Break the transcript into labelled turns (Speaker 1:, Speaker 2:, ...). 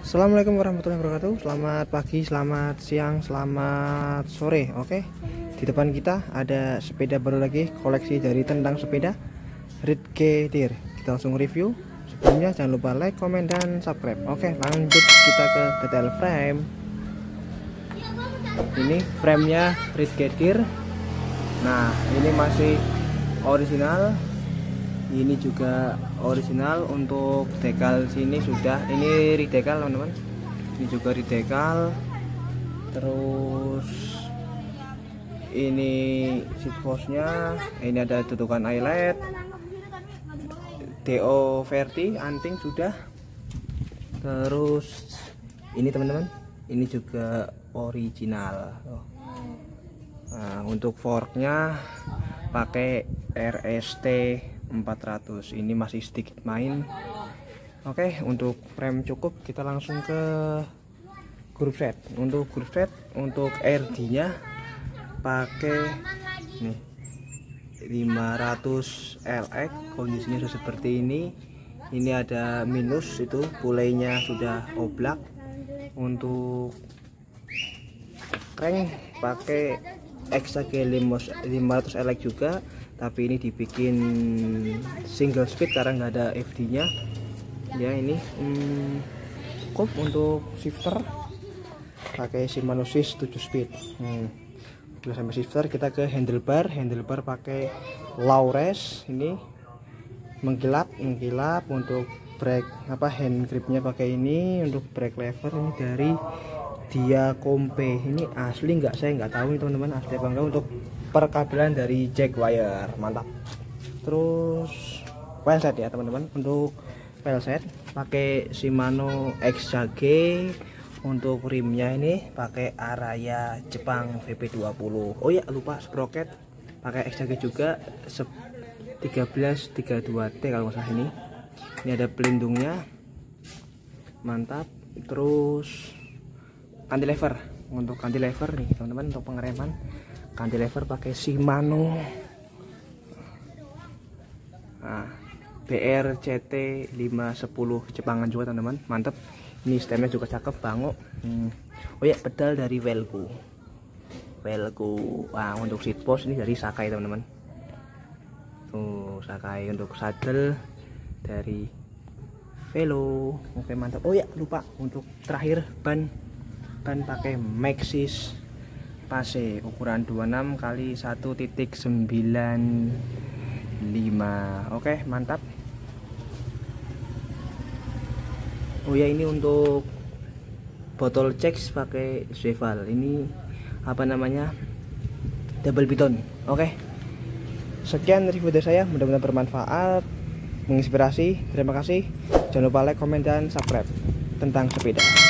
Speaker 1: Assalamualaikum warahmatullahi wabarakatuh. Selamat pagi, selamat siang, selamat sore Oke? Di depan kita ada sepeda baru lagi Koleksi dari tentang sepeda Ritge Deer Kita langsung review. Sebelumnya jangan lupa like, komen, dan subscribe Oke? Lanjut kita ke detail frame. Ini framenya Ritge Deer Nah ini masih original ini juga original untuk dekal sini sudah. Ini ridekal teman-teman. Ini juga ridekal. Terus ini seat postnya ini ada tutukan eyelet. DO verti anting sudah. Terus ini teman-teman. Ini juga original. Nah, untuk forknya pakai RST 400 ini masih sedikit main. Oke untuk frame cukup kita langsung ke grup set untuk grup set untuk RD nya pakai nih 500 LX kondisinya sudah seperti ini. Ini ada minus itu pulainya sudah oblak. Untuk crank pakai XAG 500 LX juga tapi ini dibikin single speed karena nggak ada FD nya ya ini hmm, cukup untuk shifter. Pakai Shimano Swiss 7 speed. Hmm. udah sampai shifter kita ke handlebar. Handlebar pakai Laures ini. Mengkilap mengkilap untuk brake apa hand gripnya pakai ini. Untuk brake lever ini dari dia kompe. Ini asli nggak? Saya nggak tahu nih teman-teman asli apa enggak untuk perkabelan dari jack wire. Mantap. Terus file set ya teman-teman. Untuk file set pakai Shimano XJG untuk rimnya ini pakai Araya Jepang VP20 oh ya lupa sprocket. Pakai XJG juga 1332T kalau nggak salah ini. Ini ada pelindungnya. Mantap. Terus cantilever. Untuk cantilever nih teman-teman untuk pengereman. Cantilever pakai Shimano. Nah, BRCT 510 Jepangan juga teman-teman. Mantep. Ini stemnya juga cakep banget hmm. oh ya pedal dari Velco Velco nah, untuk seat post ini dari Sakai teman-teman. Tuh Sakai. Untuk saddle dari Velo. Oke mantap oh ya lupa. Untuk terakhir ban ban pakai Maxis. Pase ukuran 26 kali 1.95 oke mantap. Oh ya ini untuk botol checks pakai Zeval. Ini apa namanya? Double piton oke. Sekian review dari saya. Mudah-mudahan bermanfaat menginspirasi. Terima kasih. Jangan lupa like komen dan subscribe tentang sepeda